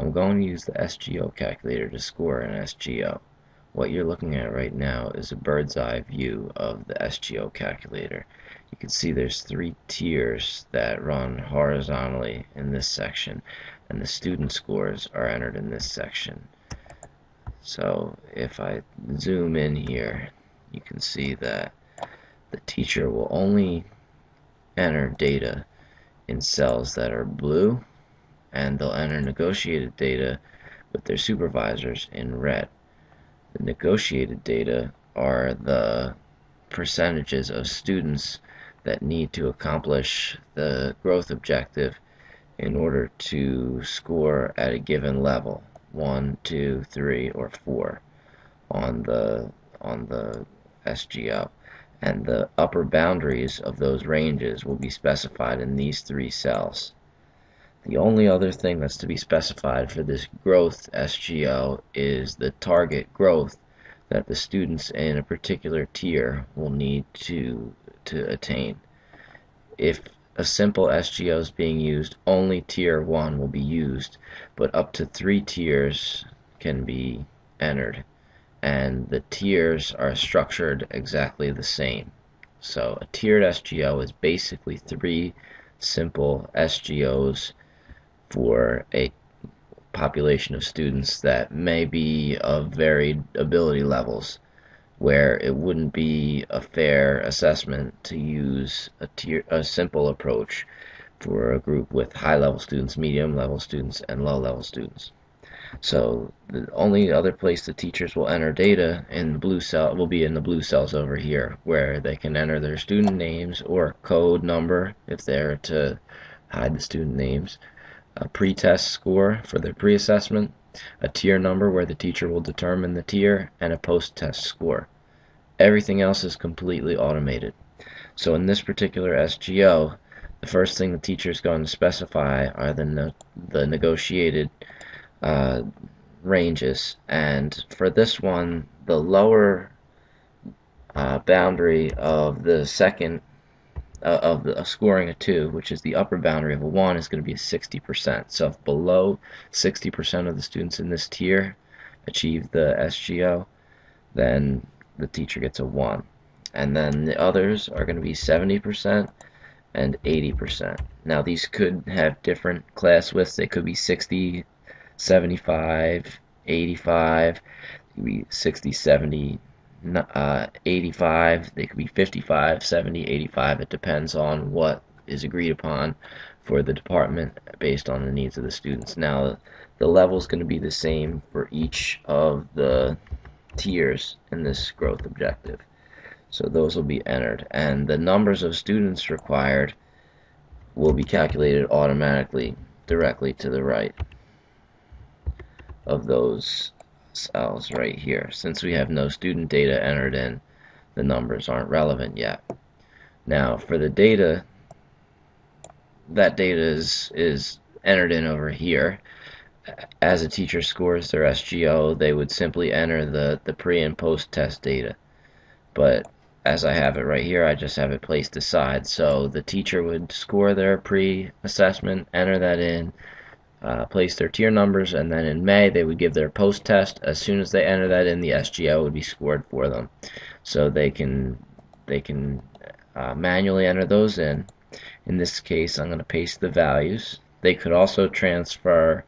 I'm going to use the SGO calculator to score an SGO. What you're looking at right now is a bird's eye view of the SGO calculator. You can see there's three tiers that run horizontally in this section and the student scores are entered in this section. So if I zoom in here you can see that the teacher will only enter data in cells that are blue and they'll enter negotiated data with their supervisors in red. The negotiated data are the percentages of students that need to accomplish the growth objective in order to score at a given level one, two, three, or four on the on the SGO and the upper boundaries of those ranges will be specified in these three cells. The only other thing that's to be specified for this growth SGO is the target growth that the students in a particular tier will need to to attain. If a simple SGO is being used, only tier 1 will be used, but up to 3 tiers can be entered and the tiers are structured exactly the same. So a tiered SGO is basically three simple SGOs for a population of students that may be of varied ability levels where it wouldn't be a fair assessment to use a tier a simple approach for a group with high level students, medium level students, and low level students. So the only other place the teachers will enter data in the blue cell will be in the blue cells over here where they can enter their student names or code number if they're to hide the student names a pretest score for the pre-assessment, a tier number where the teacher will determine the tier, and a post-test score. Everything else is completely automated. So in this particular SGO, the first thing the teacher is going to specify are the, the negotiated uh, ranges. And for this one, the lower uh, boundary of the second uh, of the, scoring a 2, which is the upper boundary of a 1, is going to be 60%. So if below 60% of the students in this tier achieve the SGO, then the teacher gets a 1. And then the others are going to be 70% and 80%. Now these could have different class widths. They could be 60, 75, 85, could be 60, 70, uh, 85, they could be 55, 70, 85. It depends on what is agreed upon for the department based on the needs of the students. Now, the level is going to be the same for each of the tiers in this growth objective. So those will be entered. And the numbers of students required will be calculated automatically directly to the right of those cells right here. Since we have no student data entered in, the numbers aren't relevant yet. Now, for the data, that data is, is entered in over here. As a teacher scores their SGO, they would simply enter the, the pre and post test data. But as I have it right here, I just have it placed aside. So the teacher would score their pre-assessment, enter that in, uh, place their tier numbers, and then in May they would give their post test. As soon as they enter that in, the SGO would be scored for them, so they can they can uh, manually enter those in. In this case, I'm going to paste the values. They could also transfer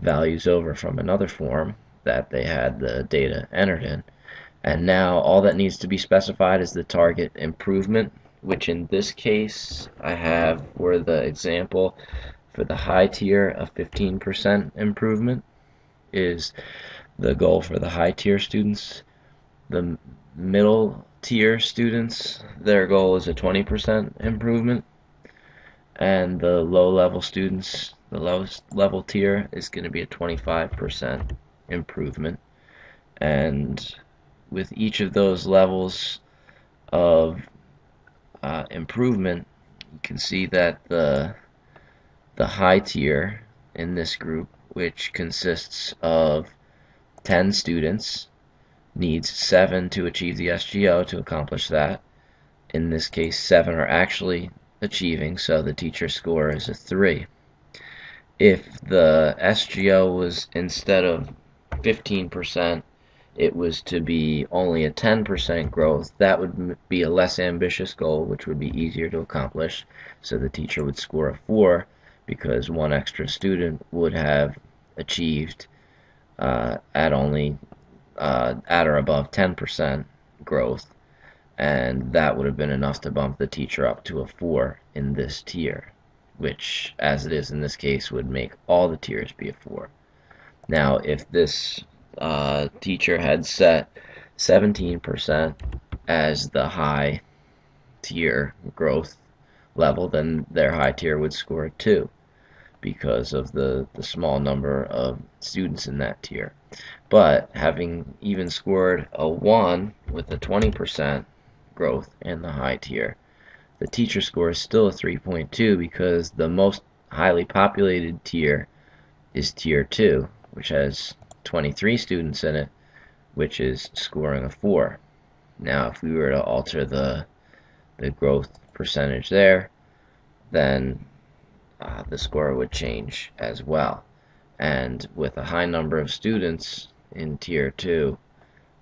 values over from another form that they had the data entered in. And now all that needs to be specified is the target improvement, which in this case I have for the example for the high tier, a 15% improvement is the goal for the high tier students. The middle tier students, their goal is a 20% improvement. And the low level students, the lowest level tier is going to be a 25% improvement. And with each of those levels of uh, improvement, you can see that the the high tier in this group, which consists of 10 students, needs 7 to achieve the SGO to accomplish that. In this case, 7 are actually achieving, so the teacher score is a 3. if the SGO was instead of 15%, it was to be only a 10% growth, that would be a less ambitious goal, which would be easier to accomplish. So the teacher would score a 4 because one extra student would have achieved uh, at only uh, at or above 10% growth, and that would have been enough to bump the teacher up to a 4 in this tier, which, as it is in this case, would make all the tiers be a 4. Now, if this uh, teacher had set 17% as the high tier growth level, then their high tier would score a 2 because of the, the small number of students in that tier. But having even scored a 1 with a 20% growth in the high tier, the teacher score is still a 3.2 because the most highly populated tier is tier 2, which has 23 students in it, which is scoring a 4. Now, if we were to alter the, the growth percentage there, then uh, the score would change as well. And with a high number of students in Tier 2,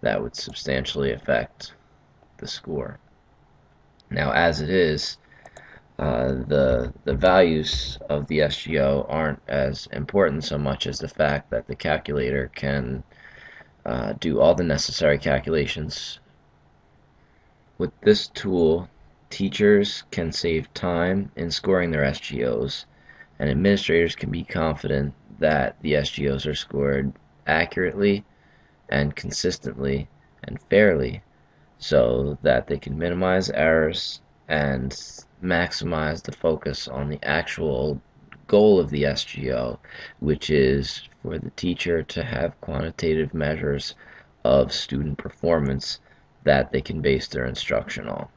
that would substantially affect the score. Now, as it is, uh, the the values of the SGO aren't as important so much as the fact that the calculator can uh, do all the necessary calculations. With this tool, teachers can save time in scoring their SGOs, and administrators can be confident that the SGOs are scored accurately and consistently and fairly so that they can minimize errors and maximize the focus on the actual goal of the SGO, which is for the teacher to have quantitative measures of student performance that they can base their instruction on.